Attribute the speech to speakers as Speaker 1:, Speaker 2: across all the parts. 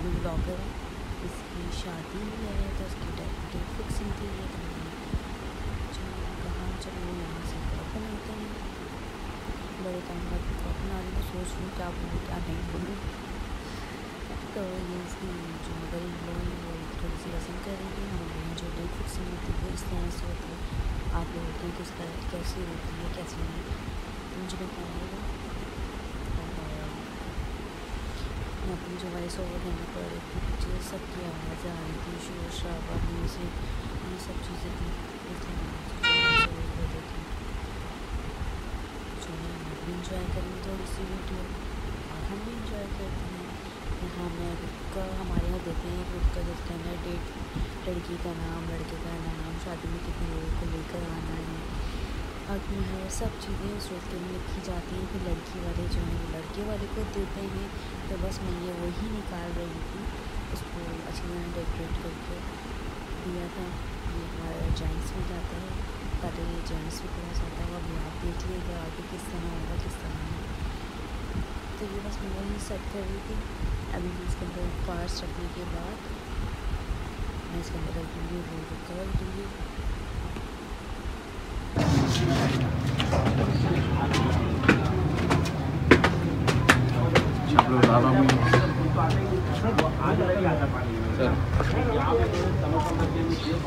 Speaker 1: Blogger है। इसकी शादी है तो उसकी डेट फिक्सिंग थी ये मैंने कहाँ चलो, यहाँ से ब्लॉग बनाते हैं। बड़े टाइम बाद ब्लॉग बना रही हूँ सोच रही हूँ क्या बोलूँ, क्या नहीं बोलूँ। तो ये इसकी जो गरीब लोग हैं, वो थोड़ी सी रसम करेंगे हमारे यहाँ जो डेट फिक्सिंग होती है वो इस तरह से होती है। आप लोगों की किस तरह कैसी होती है, कैसी नहीं तो मुझे बताइएगा। मैं अपनी जो वॉइस ओवर देने पर मुझे सबकी आवाज़ें आ रही थी, शोर शराबा म्यूज़िक ये सब चीज़ें थी जो है इंजॉय करेंगे थोड़ी सी वीडियो, और हम भी इंजॉय करते हैं। यहाँ मैं का, हमारे यहाँ देते हैं रुक का जिसके अंदर डेट लड़की का नाम, लड़के का नाम, शादी में कितने लोगों को लेकर आना है। और है, सब चीज़ें उस रोके में लिखी जाती हैं फिर लड़की वाले जो हैं, वो लड़के वाले को देते हैं। तो बस मैं ये वही निकाल रही थी, उसको अच्छी तरह डेकोरेट करके दिया था। ये हमारा जेंट्स में जाता है, पहले ये जेंट्स भी थोड़ा सा आता है अभी आप देख लीजिएगा आगे किस तरह होगा, किस तरह नहीं। तो ये बस मैं वही सेट कर रही थी। अभी मैं इसके अंदर फास्ट रखने के बाद मैं इसके अंदर दूँगी, वो कवर दूँगी।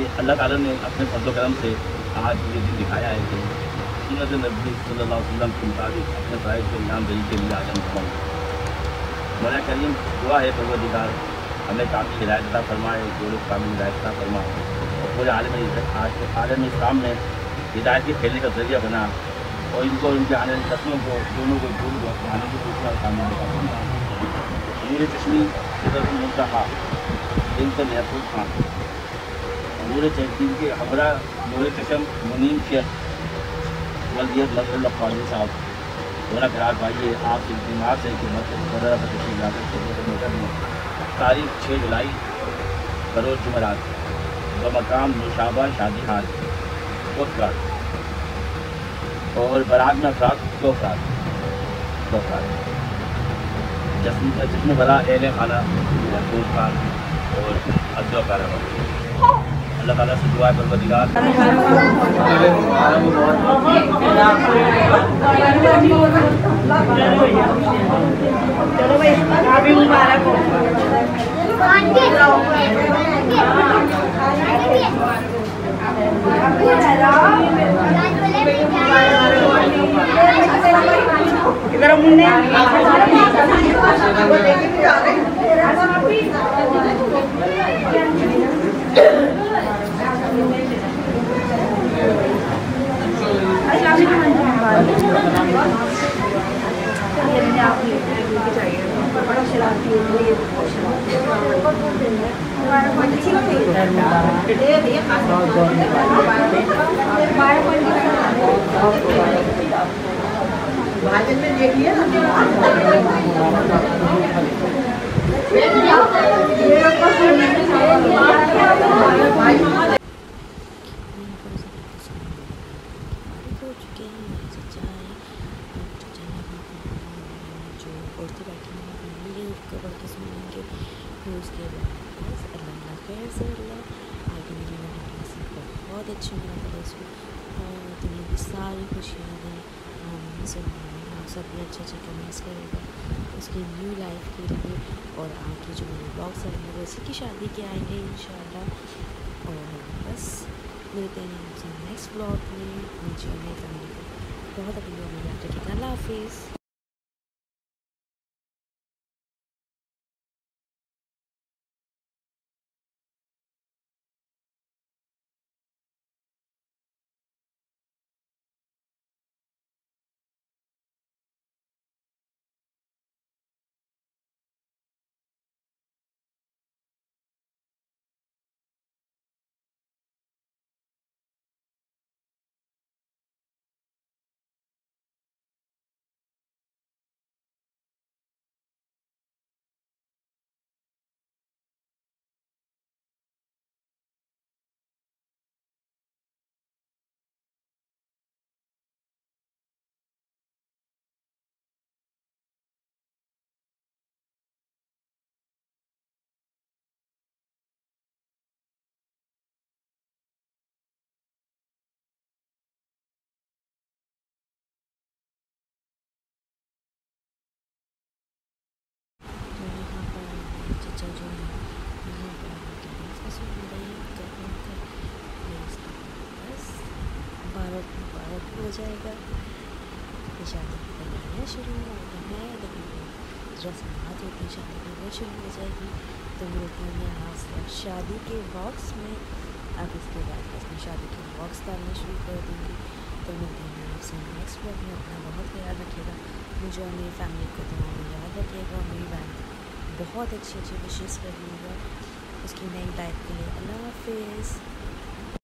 Speaker 2: कि अल्लाह ताला ने अपने फजल करम से आज ये दिन दिखाया है कि सुनत नबी सल्लल्लाहु अलैहि वसल्लम के मुताबिक अपने साहिब को इनाम देने के लिए आज हम मौला करीम दुआ है परवरदिगार, हमें काफ़ी हिदायत फरमाए, जो लोग काफ़ी हिदायत फरमाए। और पूरे आलम आज आलम इस्लाम में हिदायत के फैलने का ज़रिया बना और इनको इनके आने वाली नस्लों को, दोनों को दूर आने की दूसरा सामने नूर चश्मी मुंतहा दिन से महफूज खान। नूर चश्मी के हमरा नूर चशम मुनीम शेख वलियत खाली साहब। मेरा ग्राहक भाई है आप इल्तमास है कि मतलब तारीख छः जुलाई बरोज जुमरात। बमकाम नुशाबा शादी हाल। उत्तराखंड और बारात में अफराद, दो अफराद। दो अफराद। जश्न बरा एल खाना, और अब्दुल अल्लाह ताला से दुआ है परवरदिगार।
Speaker 3: अभी मुबारक हो इधर मुन्ने भाजन में देख लिया
Speaker 1: यहाँ पर उसे किसी ने बारिश हो चुके हैं ये सच्चाई अब जो चले जो औरतें बैठी हैं फैमिली उसको बढ़ के सुनेंगे फिर उसके बाद बस अल्लाह अल्लाह आगे मेरी नसी बहुत अच्छी इसमें और दुनिया की सारी खुशियाँ दें सुन हम सब भी अच्छे अच्छे कमेंट्स करेगा उसकी न्यू लाइफ के लिए और आगे जो मेरे ब्लॉग्स आएँगे वो इसी की शादी के आएँगे इन और बस मिलते हैं आपसे नेक्स्ट ब्लॉग में मुझे कमेंट बहुत अपनी में याद अल्लाह हाफिज़ हो जाएगा की तैयारियाँ शुरू हो हैं, लेकिन रस्मात होती हैं शादी की वो शुरू हो जाएगी। तो हैं यहाँ से शादी के वॉक्स में। अब इसके बाद मैं शादी के वॉक्स डालना शुरू कर दूँगी। तो मिलते हैं आपसे नेक्स्ट ब्लॉग में अपना बहुत ख्याल रखिएगा। मुझे और मेरी फैमिली को दुआ में याद रखिएगा मेरी बहन बहुत अच्छी अच्छी विशेज़ करिएगा उसकी नई लाइफ के लिए अल्लाह हाफिज़।